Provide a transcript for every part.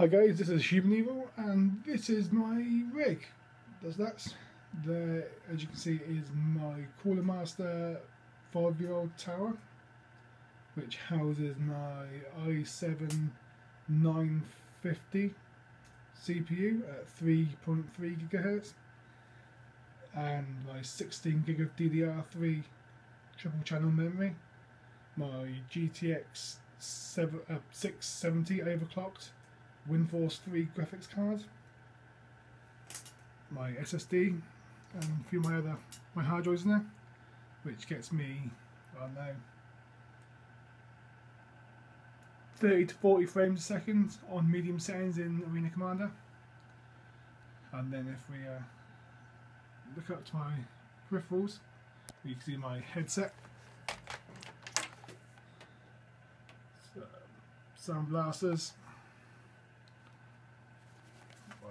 Hi guys, this is Human Evil and this is my rig. Does that? There, as you can see, is my Cooler Master 5 year old tower which houses my i7 950 CPU at 3.3 gigahertz and my 16 gig of DDR3 triple channel memory, my GTX 7, uh, 670 overclocked WindForce 3 graphics card, my SSD, and a few of my other my hard drives in there, which gets me, I don't know, 30 to 40 frames a second on medium settings in Arena Commander. And then if we uh, look up to my peripherals, you can see my headset, sound blasters, uh,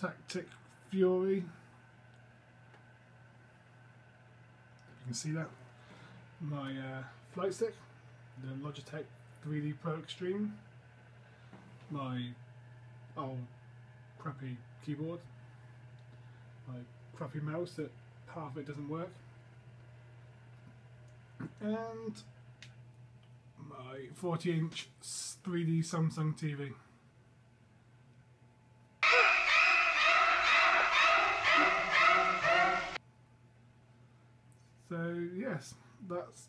Tactic Fury. You can see that. My uh, flight stick, the Logitech 3D Pro Extreme. My old crappy keyboard. My crappy mouse that half of it doesn't work. And my 40 inch 3D Samsung TV. yes, that's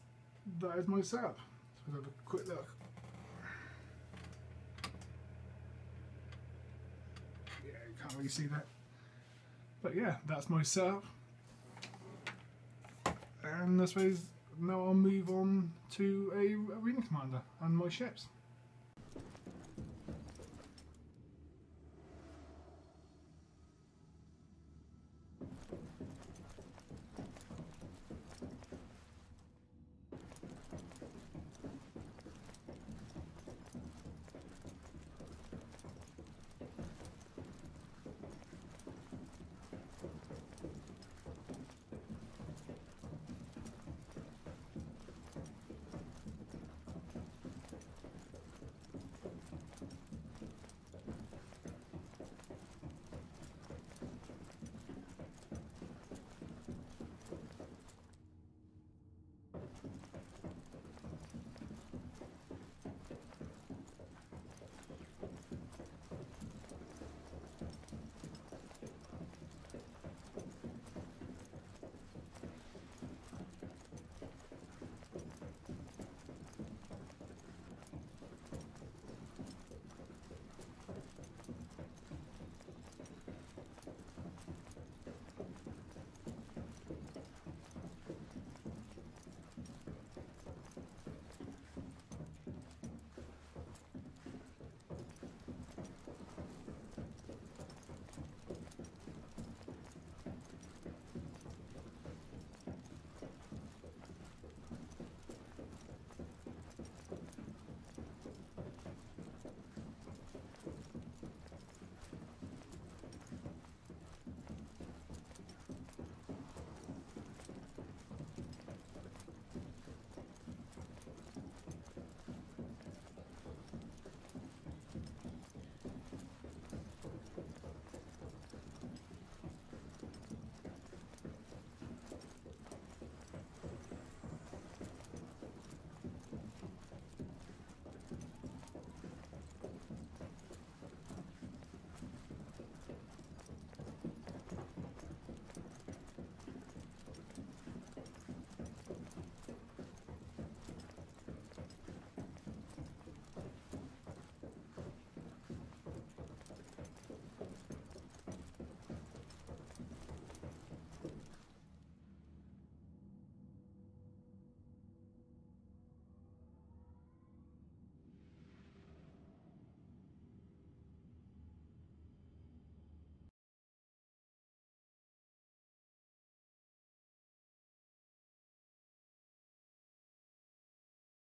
that is my setup. So we'll have a quick look. Yeah, you can't really see that. But yeah, that's my setup. And I suppose now I'll move on to a arena commander and my ships.